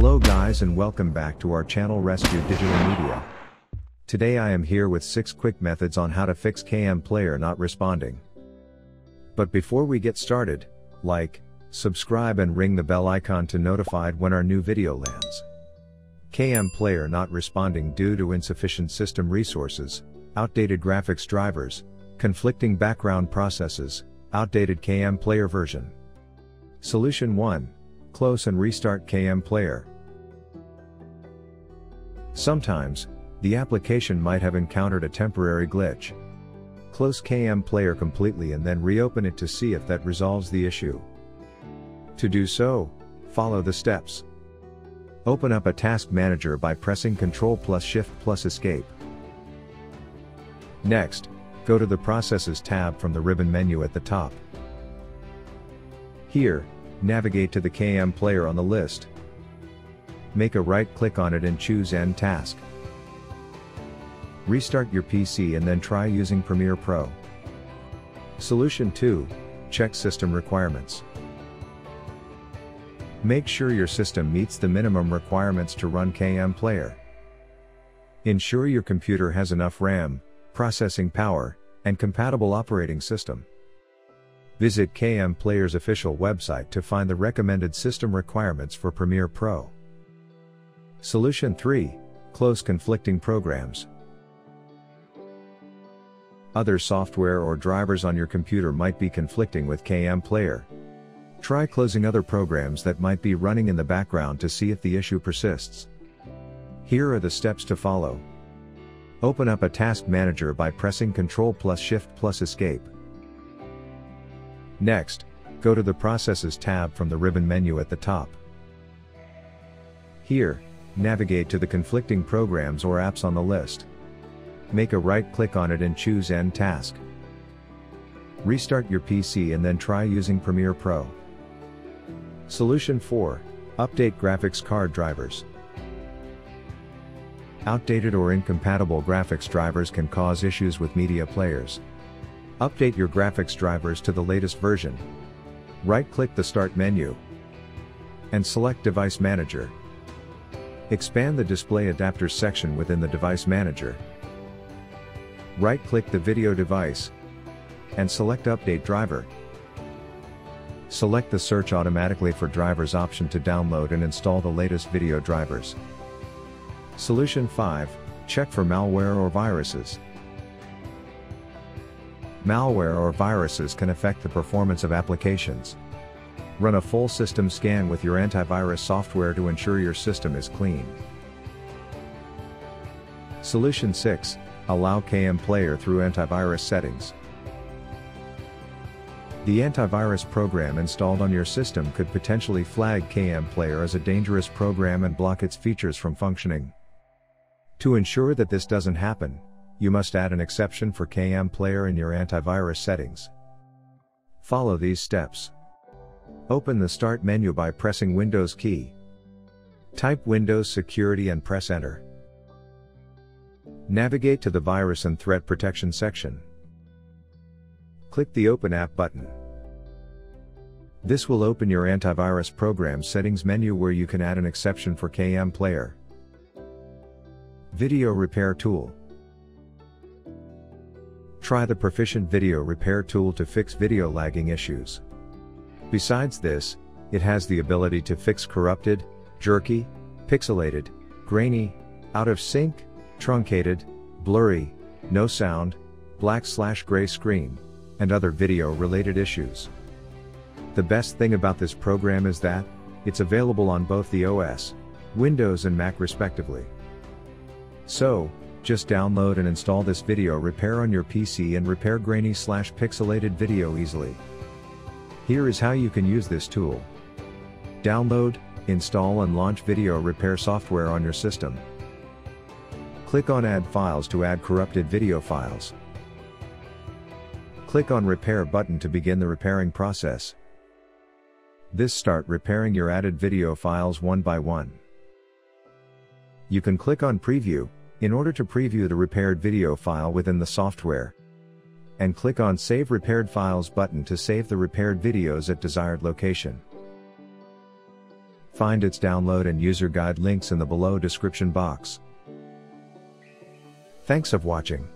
Hello guys and welcome back to our channel Rescue Digital Media. Today I am here with 6 quick methods on how to fix KM Player not responding. But before we get started, like, subscribe and ring the bell icon to notified when our new video lands. KM Player not responding due to insufficient system resources, outdated graphics drivers, conflicting background processes, outdated KM Player version. Solution 1. Close and restart KM Player. Sometimes, the application might have encountered a temporary glitch. Close KM Player completely and then reopen it to see if that resolves the issue. To do so, follow the steps. Open up a task manager by pressing Ctrl plus Shift plus Escape. Next, go to the Processes tab from the ribbon menu at the top. Here, navigate to the KM player on the list. Make a right click on it and choose End Task. Restart your PC and then try using Premiere Pro. Solution 2. Check system requirements. Make sure your system meets the minimum requirements to run KM Player. Ensure your computer has enough RAM, processing power, and compatible operating system. Visit KM Player's official website to find the recommended system requirements for Premiere Pro. Solution 3 Close conflicting programs. Other software or drivers on your computer might be conflicting with KM Player. Try closing other programs that might be running in the background to see if the issue persists. Here are the steps to follow. Open up a task manager by pressing Ctrl plus Shift plus Escape. Next, go to the Processes tab from the ribbon menu at the top. Here, navigate to the conflicting programs or apps on the list. Make a right click on it and choose End Task. Restart your PC and then try using Premiere Pro. Solution 4 Update graphics card drivers. Outdated or incompatible graphics drivers can cause issues with media players. Update your graphics drivers to the latest version. Right-click the Start menu and select Device Manager. Expand the Display Adapters section within the Device Manager. Right-click the video device and select Update Driver. Select the Search automatically for drivers option to download and install the latest video drivers. Solution 5 Check for malware or viruses. Malware or viruses can affect the performance of applications. Run a full system scan with your antivirus software to ensure your system is clean. Solution 6 Allow KM Player through antivirus settings. The antivirus program installed on your system could potentially flag KM Player as a dangerous program and block its features from functioning. To ensure that this doesn't happen, you must add an exception for KM Player in your antivirus settings. Follow these steps. Open the Start menu by pressing Windows key. Type Windows Security and press Enter. Navigate to the Virus and Threat Protection section. Click the Open App button. This will open your antivirus program settings menu where you can add an exception for KM Player. Video Repair Tool Try the Proficient Video Repair tool to fix video lagging issues. Besides this, it has the ability to fix corrupted, jerky, pixelated, grainy, out of sync, truncated, blurry, no sound, black slash gray screen, and other video related issues. The best thing about this program is that, it's available on both the OS, Windows and Mac respectively. So, just download and install this video repair on your PC and repair grainy slash pixelated video easily. Here is how you can use this tool. Download, install and launch video repair software on your system. Click on Add Files to add corrupted video files. Click on Repair button to begin the repairing process. This start repairing your added video files one by one. You can click on Preview, in order to preview the repaired video file within the software. And click on Save Repaired Files button to save the repaired videos at desired location. Find its download and user guide links in the below description box. Thanks of watching.